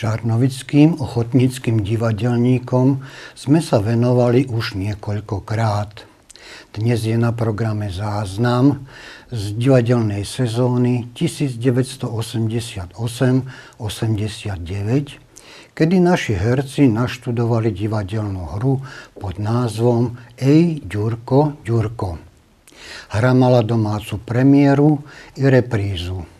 Žarnovickým ochotníckým divadelníkom sme sa venovali už niekoľkokrát. Dnes je na programe záznam z divadelnej sezóny 1988-89, kedy naši herci naštudovali divadelnú hru pod názvom Ej, Ďurko, Ďurko. Hra mala domácu premiéru i reprízu.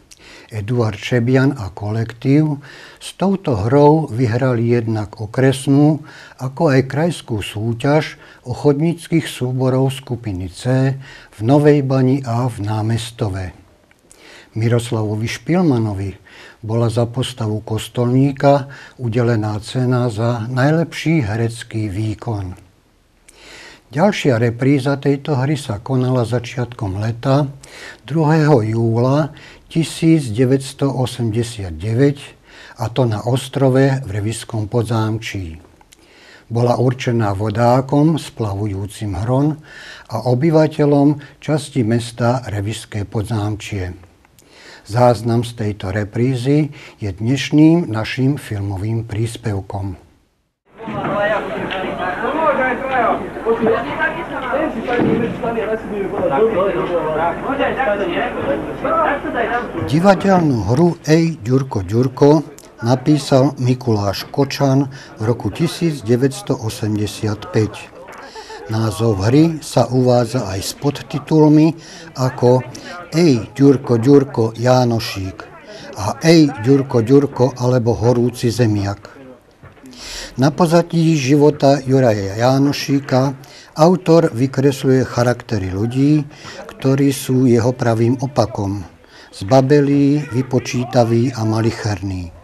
Eduard Čebian a kolektív s touto hrou vyhrali jednak okresnú, ako aj krajskú súťaž ochotníckých súborov skupiny C v Novej Bani a v Námestove. Miroslavovi Špilmanovi bola za postavu kostolníka udelená cena za najlepší herecký výkon. Ďalšia repríza tejto hry sa konala začiatkom leta 2. júla 1989 a to na ostrove v Reviskom podzámčí. Bola určená vodákom splavujúcim hron a obyvateľom časti mesta Reviské podzámčie. Záznam z tejto reprízy je dnešným našim filmovým príspevkom. Divadelnú hru Ej, Ďurko, Ďurko napísal Mikuláš Kočan v roku 1985. Názov hry sa uvádza aj s podtitulmi ako Ej, Ďurko, Ďurko, Jánošík a Ej, Ďurko, Ďurko alebo Horúci zemiak. Na pozadí života Juraja Jánošíka Autor vykresluje charaktery ľudí, ktorí sú jeho pravým opakom. Zbabelí, vypočítaví a malicherní.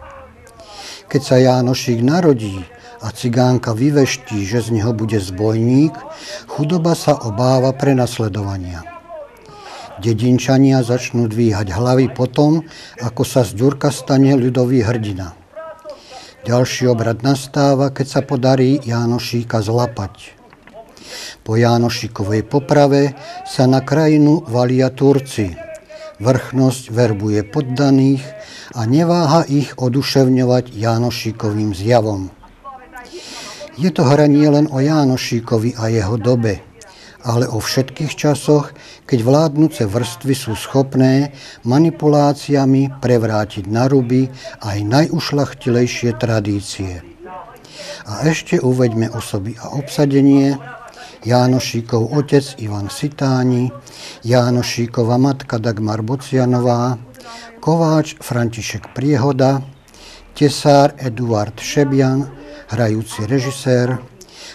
Keď sa Jánošík narodí a cigánka vyveští, že z neho bude zbojník, chudoba sa obáva prenasledovania. Dedinčania začnú dvíhať hlavy potom, ako sa z Ďurka stane ľudový hrdina. Ďalší obrad nastáva, keď sa podarí Jánošíka zlapať. Po Jánošikovej poprave sa na krajinu valia Turci. Vrchnosť verbuje poddaných a neváha ich oduševňovať Jánošikovým zjavom. Je to hra nie len o Jánošíkovi a jeho dobe, ale o všetkých časoch, keď vládnuce vrstvy sú schopné manipuláciami prevrátiť na ruby aj najušlachtilejšie tradície. A ešte uveďme osoby a obsadenie, Jánošíkov otec Ivan Sitáni, Jánošíkova matka Dagmar Bocianová, kováč František Priehoda, tesár Eduard Šebian, hrajúci režisér,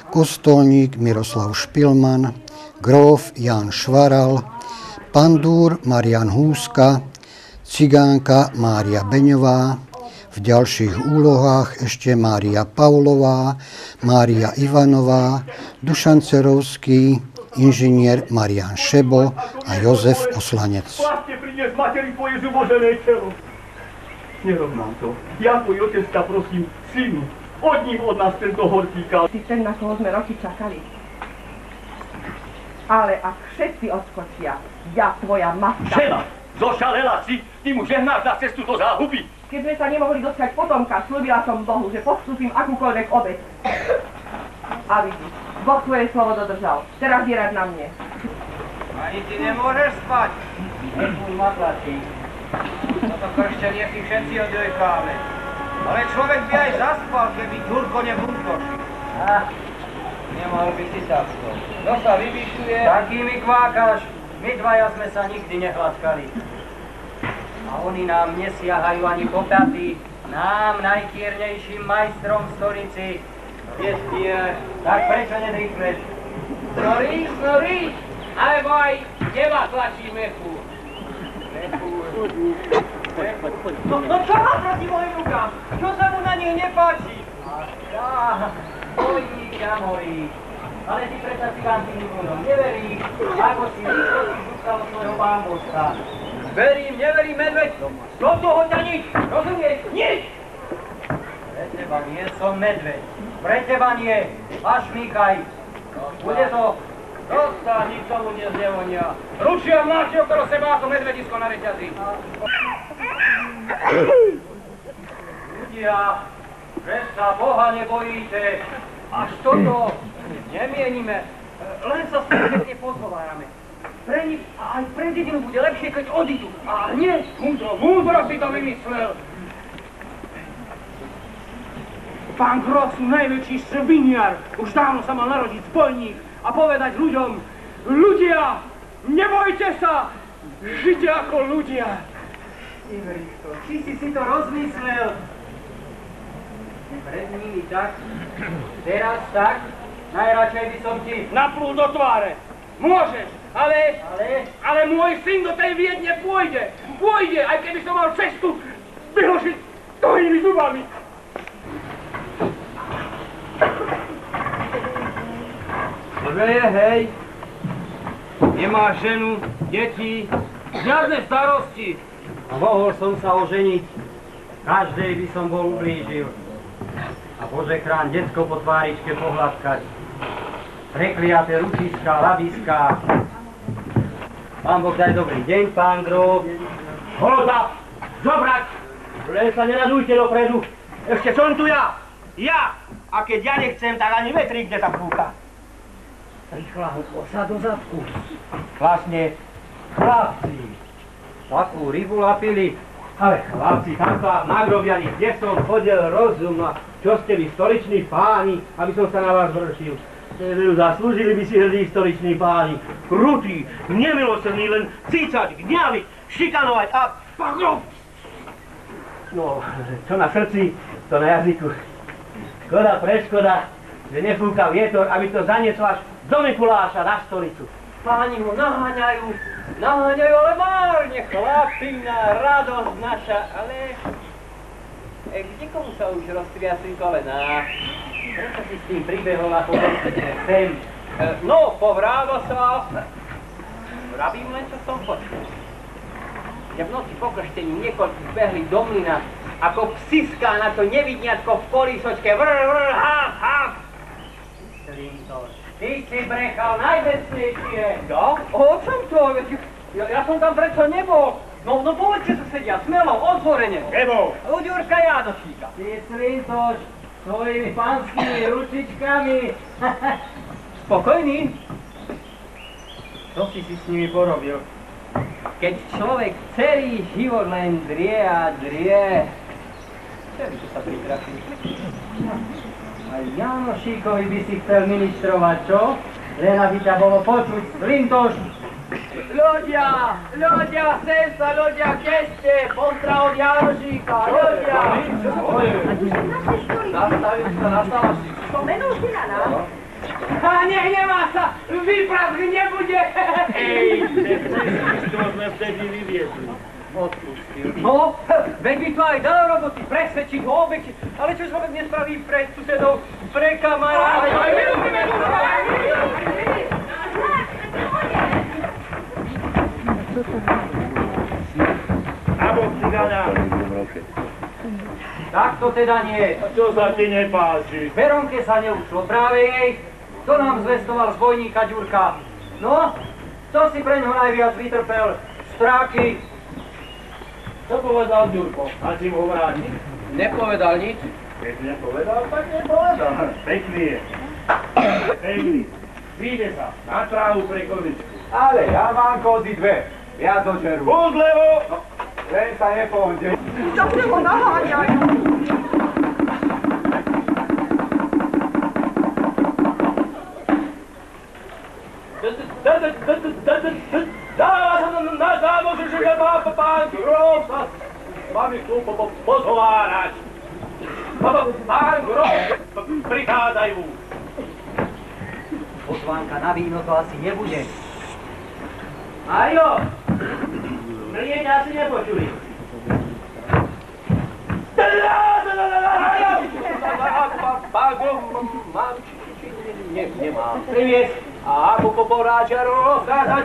kostolník Miroslav Špilman, gróf Jan Švaral, pandúr Marian Húska, cigánka Mária Beňová, v ďalších úlohách ešte Mária Pavlová, Mária Ivanová, Dušan Cerovský, inžinier Marian Šebo a Jozef Oslanec. Vlastne priniesť materi tvoje zubožené telo. Nerovnám to. Ja tvoj otec ťa prosím, synu, od ním od nás tento hortíka. Ty ten, na koho sme roky čakali. Ale ak všetci odskočia, ja tvoja matka... Žena, zošalela si, ty mu žehnáš na cestu do záhuby. Keď sme sa nemohli dostať potomka, slúbila som Bohu, že podstúpim akúkoľvek obec. A vidíš, Boh tvoje slovo dodržal. Teraz je rad na mne. Ani ty nemôžeš spať. Nepúj matlačí. Toto krštenie si všetci odjojkáme. Ale človek by aj zaspal, keby Ďurko nebuntoší. Ah, nemohol by si takto. Kto sa vyvyšuje? Taký mi kvákaš. My dvaja sme sa nikdy nehladkali. A oni nám nesiahajú ani potaty, nám, najkiernejším majstrom v stolici. Jestie, tak prečo nedrýchneš? Snoríš, snoríš, alebo aj teba tlačí mechu. No, no čo má proti mojim rukám? Čo sa mu na nich nepáči? Á, ťa morí. Ale ty predsa cigánskym ľuďom neveríš, ako si vyskočíš ústav svojho pánbožstva. Verím, neverím, medveď, do toho ťa nič, rozumieš? Nič! Pre teba nie som medveď, pre teba nie, a šmíkaj. Bude to Dosta, nič tomu neznevonia. Ručia mláči okolo seba ako medvedisko na reťazi. Ľudia, že sa Boha nebojíte. Až toto nemienime, len sa spoločne pozhovárame. Pre nich a aj pre dedinu bude lepšie, keď odídu. A nie, Múdro, múdro si to vymyslel. Pán Grof sú najväčší sviniar. Už dávno sa mal narodiť zbojník a povedať ľuďom, ľudia, nebojte sa, žite ako ľudia. Ivricho, či si si to rozmyslel? Pred nimi tak, teraz tak, najradšej by som ti... Naplú do tváre. Môžeš, ale, Ale ale môj syn do tej Viedne pôjde. Pôjde, aj keby som mal cestu vyložiť dlhými zubami. Dobre je, hej. Nemáš ženu, deti, žiadne starosti. A mohol som sa oženiť. Každej by som bol ublížil. A Bože chráň detsko po tváričke pohľadkať. Prekliaté ručička, labiska. Pán Boh daj dobrý deň, pán Grob. Holoza, zobrať! Len sa nenadujte dopredu. Ešte som tu ja. Ja. A keď ja nechcem, tak ani vetrík kde tam púka. Rýchla kosa do zadku. Vlastne, chlapci, takú rybu lapili. Ale chlapci, tamto na grobiani, kde som chodil rozum a čo ste vy stoliční páni, aby som sa na vás vršil. Eh, Zaslúžili by si hrdí stoliční páni. Krutí, nemilosrdní, len cícať, gňaviť, šikanovať a... No, čo na srdci, to na jazyku. Škoda, preškoda, že nefúka vietor, aby to zanieslo až do Mikuláša na stolicu. Páni ho naháňajú, naháňajú, ale márne, chlapina, radosť naša, ale... E, kde komu sa už roztriasli kolená? Prečo si s tým pribehol na podobne sem? E, no, povrádo sa. Rabím len, čo som počul. Ja v noci po krštení niekoľkých behli do mlyna, ako psiská na to nevidniatko v kolísočke. Vrr, vrr, haf. Slintoš, ty si brechal najbezpečnejšie. Ja? O čom to? Ja, ja som tam predsa nebol. No, no povedzte susedia, smelo, otvorene. Nebol. U Ďurka Jánošíka. Ty Slintoš, svojimi pánskymi ručičkami. Spokojný? Čo si si s nimi porobil? Keď človek celý život len drie a drie, tu sa pritrafil? A Janošíkovi by si chcel ministrovať, čo? Len aby ťa bolo počuť, Slintoš. Ľudia, ľudia, sem sa, ľudia, kde ste? Pozdrav od Janošíka, ľudia. Nastaviť sa, nastaviť. Spomenul si na nás? A nehnevá sa, výprask nebude. Ej, čo sme vtedy vyviezli. Odpustil. No, veď by to aj dalo roboty, presvedčiť ho, obeť, ale čo človek nespraví pre susedov, pre kamarátov. Aj my robíme Abo cigana, Tak to teda nie. čo sa ti nepáči? Veronke sa neušlo, práve jej. To nám zvestoval zbojníka Ďurka. No, to si pre ňo najviac vytrpel. Stráky. Čo povedal Ďurko? A si mu vráti? Nepovedal nič. Keď nepovedal, tak nepovedal. Pekný je. Pekný. Príde sa na trávu pre kozičku. Ale ja mám kozy dve. Ja dožerú. Búd levo! Len sa nepohode. Čo ste ho naháňajú? Vami chcú pozhovárať. Pán Grof prichádzajú. Pozvánka na víno to asi nebude. Mario! Mrieť asi nepočuli. Grof, mám či, či, a ako poporáča rozkázať.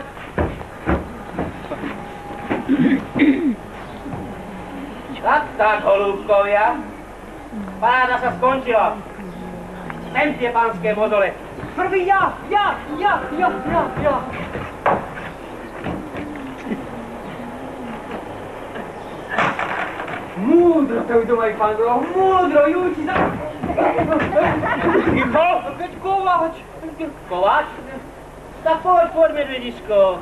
Tak, tak, sa skončila. Sem tie pánske mozole. Prvý ja, ja, ja, ja, ja, ja. múdro spełniłaj pan gro, múdro, już za... I co? Kołacz! Kołacz? Zapowiedz formę, Beniszko!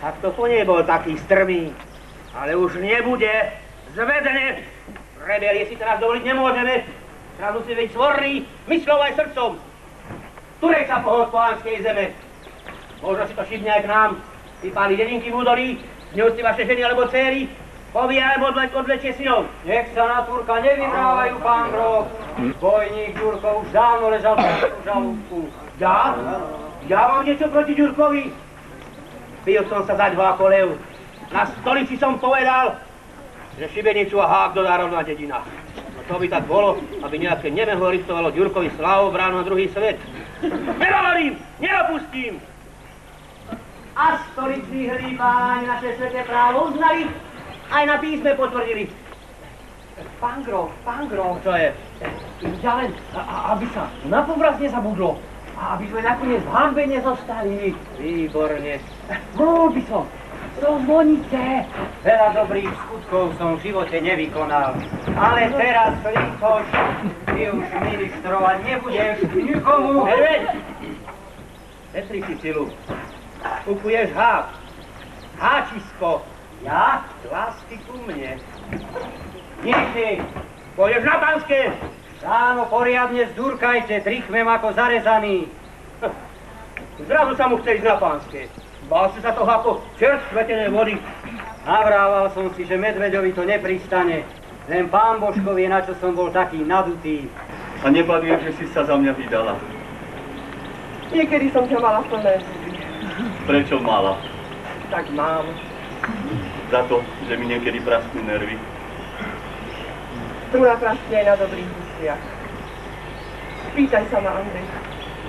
Tak to po nebol taký strmý, ale už nebude zvedne. Rebelie si teraz dovoliť nemôžeme. Teraz musí byť svorný, myslou aj srdcom. Turek sa pohol z pohanskej zeme. Možno si to šibne aj k nám. Vypáli dedinky v údolí, neúcti vaše ženy alebo céry, pobíja alebo odvle, odvlečie synov. Nech sa na Turka nevymrávajú, pán Groch. Bojník Ďurko už dávno ležal v žalúbku. Ja? Ja mám niečo proti Ďurkovi? Pil som sa dať ho ako lev. Na stolici som povedal, že šibenicu a hák dodá rovná dedina. No to by tak bolo, aby nejaké nemehlo ristovalo Ďurkovi slávu bránu na druhý svet. Nedovolím, nedopustím! A stoliční páni naše sveté právo uznali, aj na písme potvrdili. Pán Groch, pán Groch, Čo je? ja len, aby sa na povraz nezabudlo. A aby sme nakoniec v hambe nezostali. Výborne. Mohol by som. To zvonice. Veľa dobrých skutkov som v živote nevykonal, ale teraz lítoš, ty už ministrovať nebudeš nikomu. Medveď! Petri si silu. Kupuješ hák. Háčisko. Ja? Lásky ku mne. Nisi, Pôjdeš na pánske. ráno poriadne zdúrkajte, trichmem ako zarezaný. Zrazu sa mu chce ísť na pánske. Bál si sa toho ako čert svetené vody. Navrával som si, že medveďovi to nepristane. Len pán Božko vie, na čo som bol taký nadutý. A nebaví, že si sa za mňa vydala. Niekedy som ťa mala plné zuby. Prečo mala? Tak mám. Za to, že mi niekedy prasknú nervy. Truna praskne aj na dobrých mysliach. Pýtaj sa ma, Andrej.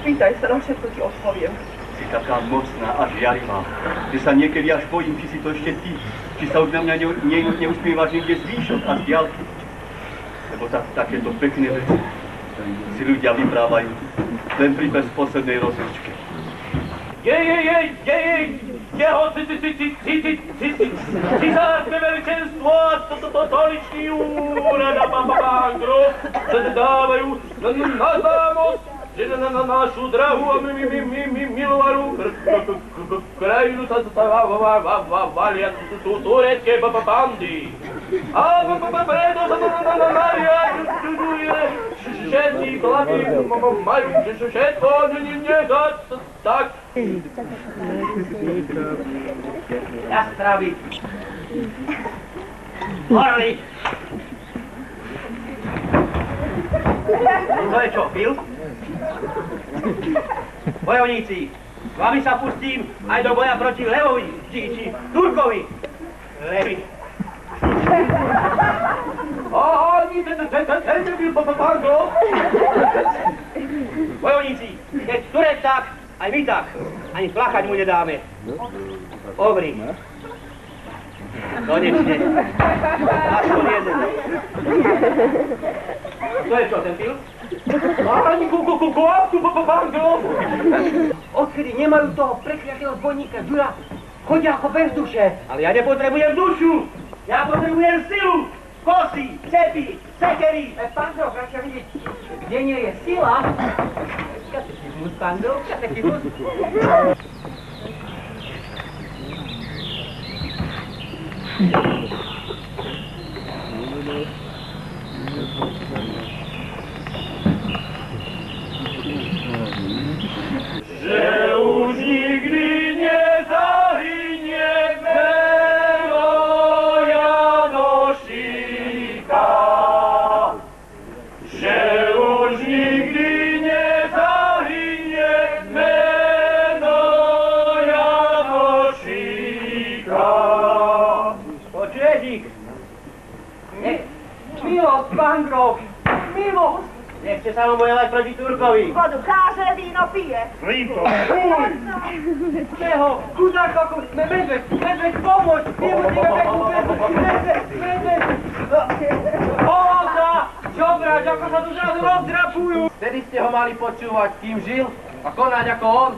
Pýtaj sa, na všetko ti odpoviem. Si taká mocná a žiarivá, že sa niekedy až bojím, či si to ešte ty. Či sa už na mňa ne, ne, neusmievaš niekde z výšok a z diaľky. Lebo tak, takéto pekné veci si ľudia vyprávajú len pri bez poslednej rozlučke. Jej, jej, jej, jej, jej, jeho ci, ci, ci, ci, ci, ci, ci, ci, císarské veličenstvo a to, to, to, stoličný úrad a pán, pán grof sa dávajú na, na, žena na, na našu dragu, mi, mi, mi, mi, mi Milovaru, krajinu sa valja, tu, tu reće ba, bandi. A ba, ba, predo sa na, na, Marija, šeti, glavi, maju, šeto, njega, tak. Ja stravi. Harley! Kdo je čo. Bojovníci, s vami sa pustím aj do boja proti Levovi, či, či Turkovi. Levi. Bojovníci, keď Turek tak, aj my tak, ani plakať mu nedáme. Obri. Konečne. Aspoň jeden. To je čo, ten pil? Ani ku, ku, ku, ku, ku, pán Grof. Odkedy nemajú toho prekliatého zbojníka Ďura, chodia ako bez duše. Ale ja nepotrebujem dušu. Ja potrebujem silu. Kosy, cepy, sekery. E, Groch, radšej vidieť, kde nie je sila. Katechizmus, Groch, katechizmus. Že pán Grof. Milosť. Nechce sa mu bojovať proti Turkovi. Vodu káže, víno pije. Líto, chuj! Neho, chudák ako sme medveď, medveď pomôž! My musíme beku, beku, medveď, medveď! Povolta! Čo bráč, ako sa tu zrazu rozdrapujú! Vtedy ste ho mali počúvať, kým žil a konať ako on.